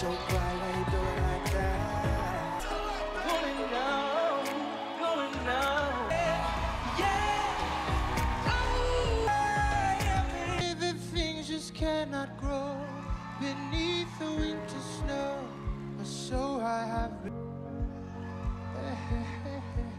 so glad when you do it like that. Going going. Yeah, yeah. Oh, things just cannot grow beneath the winter snow. So I have been.